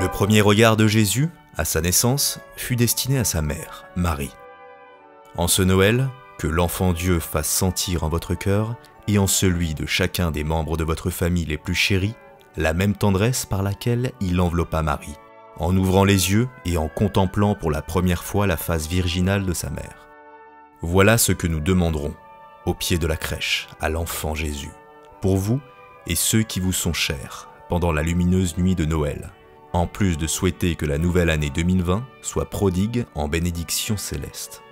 Le premier regard de Jésus, à sa naissance, fut destiné à sa mère, Marie. En ce Noël, que l'enfant Dieu fasse sentir en votre cœur et en celui de chacun des membres de votre famille les plus chéris la même tendresse par laquelle il enveloppa Marie, en ouvrant les yeux et en contemplant pour la première fois la face virginale de sa mère. Voilà ce que nous demanderons, au pied de la crèche, à l'enfant Jésus, pour vous et ceux qui vous sont chers, pendant la lumineuse nuit de Noël, en plus de souhaiter que la nouvelle année 2020 soit prodigue en bénédictions célestes.